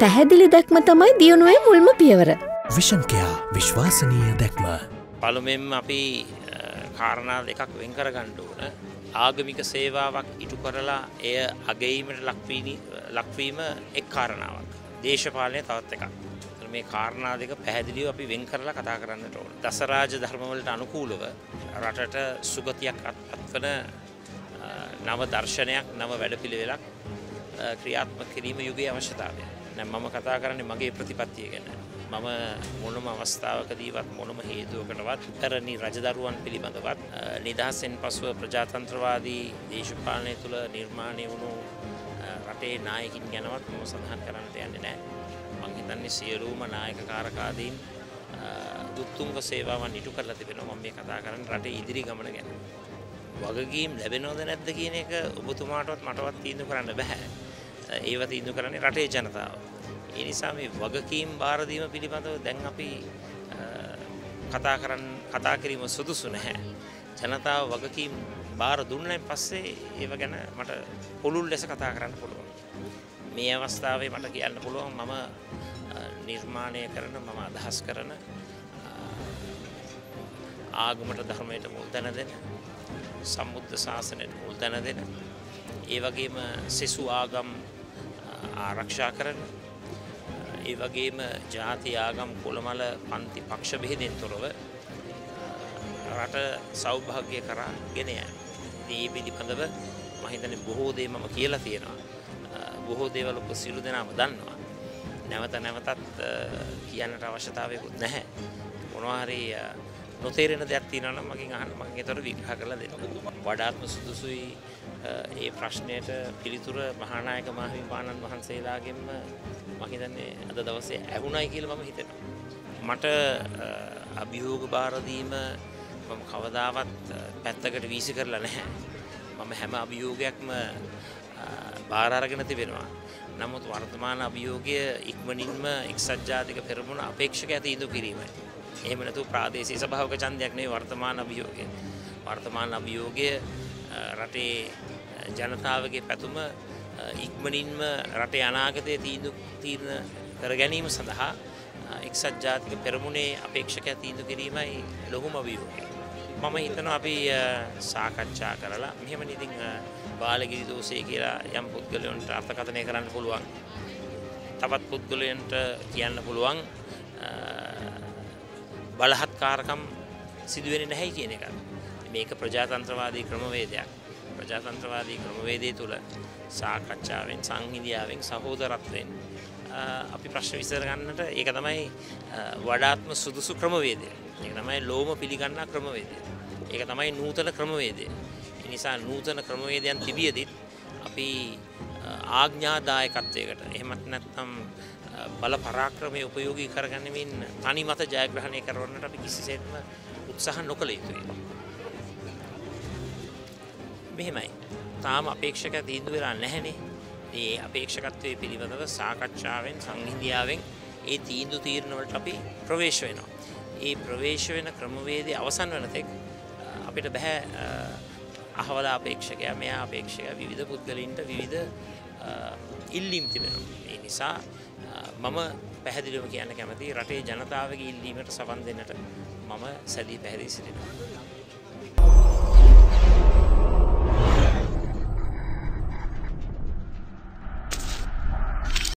පැහැදිලි දැක්ම තමයි දියුණුවේ මුල්ම පියවර. විෂන්කයා විශ්වාසනීය දැක්ම. පළුමෙන් අපි කාරණා දෙකක් වෙන් කර ගණ්ඩුවන ආගමික සේවාවක් ඉටු කරලා එය අගීමට ලක්වීම එක් කාරණාවක්. දේශපාලනය තවත් එකක්. මේ කාරණා දෙක පැහැදිලිව අපි වෙන් කරලා කතා කරන්නට ඕන. දසරාජ ධර්මවලට අනුකූලව රටට සුගතියක් අත්වන නව දර්ශනයක් නව වැඩපිළිවෙලක් ක්‍රියාත්ම කිරීම යුගයේ අවශ්‍යතාවය. නැම් මම කතා කරන්නේ මගේ ප්‍රතිපත්තිය ගැන. මම මොනම අවස්ථාවකදීවත් මොනම හේතුවකටවත් පැරණි රජදරුවන් පිළිබඳවත් නිදහසෙන් පසුව ප්‍රජාතන්ත්‍රවාදී දේශපාලනය තුළ නිර්මාණය වුණු රටේ නායකින් ගැනවත් මම සඳහන් කරන්නට යන්නේ නෑ. මං හිතන්නේ සියලුම නායක කාරකාදීන් දුත්තුංග සේවාවන් ඉටු කරලා තිබෙනවා මම මේ කතා කරන්නේ රටේ ඉදිරි ගමන ගැන. වගකීම් ලැබෙනවද නැද්ද කියන එක ඔබතුමාටවත් මටවත් තීන්දුව කරන්න බෑ. ඒව තීන්දුව කරන්නේ රටේ ජනතාව. ඒ නිසා මේ වගකීම් බාර දීම පිළිබඳව දැන් අපි කතා කරන්න කතා කිරීම සුදුසු නැහැ. ජනතාව වගකීම් බාර දුන්නයින් පස්සේ ඒව ගැන මට පුළුල් ලෙස කතා කරන්න පුළුවන්. මේ අවස්ථාවේ මට කියන්න පුළුවන් මම නිර්මාණය කරන මම අදහස් කරන ආගමට ධර්මයට මුල් තැන දෙන සම්බුද්ධ ශාසනයට මුල් තැන දෙන ඒ වගේම සෙසු ආගම් ආරක්ෂා කරන ඒ වගේම ජාති ආගම් කොළමල පන්ති පක්ෂ බෙහෙදෙන් තොරව රට සෞභාග්‍ය කරා ගෙන යෑම. ඒ පිළිබඳව මම හිතන්නේ බොහෝ දේ මම කියලා තියෙනවා. බොහෝ දේවල් ඔබ සියලු දෙනාම දන්නවා. නැවත නැවතත් කියන්නට අවශ්‍යතාවයකුත් නැහැ. මොනවා හරි නොතේරෙන දෙයක් තියෙනවා නම් මගෙන් අහන්න මම ඒතර විග්‍රහ කරලා දෙනවා. වඩාත්ම සුදුසුයි ඒ ප්‍රශ්නයට පිළිතුර මහානායක මහින්පාණන් වහන්සේලාගෙන්ම මම හිතන්නේ අද දවසේ ඇහුණයි කියලා මම හිතනවා. මට අභියෝග බාර දීම මම කවදාවත් පැත්තකට වීසි කරලා නැහැ. මම හැම අභියෝගයක්ම බාර අරගෙන තිබෙනවා. නමුත් වර්තමාන අභියෝගය ඉක්මනින්ම එක්සත් ජාතික පෙරමුණ අපේක්ෂක ඇති ඉදු කිරීමයි. එහෙම නැතු ප්‍රාදේශීය සභාවක ඡන්දයක් නෙවෙයි වර්තමාන අභියෝගය. වර්තමාන අභියෝගය රටේ ජනතාවගේ පැතුම ඉක්මනින්ම රටේ අනාගතය තීන්දුව තීරණ කර ගැනීම සඳහා එක්සත් ජාතික පෙරමුණේ අපේක්ෂක තීන්දුව කිරීමයි ලොකුම අභියෝගය. මම හිතනවා අපි සාකච්ඡා කරලා මෙහෙම ඉතින් බාලගිරි දෝෂය කියලා යම් පුද්ගලයන්ට අර්ථකථනය කරන්න පුළුවන්. තවත් පුද්ගලයන්ට කියන්න පුළුවන් බලහත්කාරකම් සිදුවෙන්නේ නැහැ කියන එක. මේක ප්‍රජාතන්ත්‍රවාදී ක්‍රමවේදයක්. ප්‍රජාතන්ත්‍රවාදී ක්‍රමවේදය තුළ සාකච්ඡාවෙන් සංහිඳියාවෙන් සහෝදරත්වයෙන් අපි ප්‍රශ්න විසර ගන්නට ඒක තමයි වඩාත්ම සුදුසු ක්‍රමවේදය. ඒක තමයි ලෝම පිළිගන්නා ක්‍රමවේදය. ඒක තමයි නූතන ක්‍රමවේදය. නිසා නූතන ක්‍රමවේදයන් තිබියදිත් අපි ආග්ඥාදායකත්වයකට එහෙමත් නැත්නම් බල පරාක්‍රමය උපයෝගී කරගන්නමින් තනි මත ජයග්‍රහණය කරවන්නට අපි කිසිසේත්ම උත්සාහ නොකළ යුතුයි. මෙහෙමයි. තාම අපේක්ෂක තීන්දුව වෙලා නැහැනේ. ඒ අපේක්ෂකත්වයේ පිළිබඳව සාකච්ඡාවෙන් සංහිඳියාවෙන් ඒ තීන්දුව තීරණ වලට අපි ප්‍රවේශ වෙනවා. ඒ ප්‍රවේශ වෙන ක්‍රමවේදය අවසන් වන තෙක් අපිට බෑ අහවල අපේක්ෂකයා මෙයා අපේක්ෂක විවිධ පුද්ගලින්ට විවිධ ඉල්ලීම් තිබෙනවා. ඒ නිසා මම පැහැදිලිව කියන්න කැමති රටේ ජනතාවගේ ඉල්ලීමට සවන් දෙන්නට මම සැදී පැහැදිලි සිටිනවා.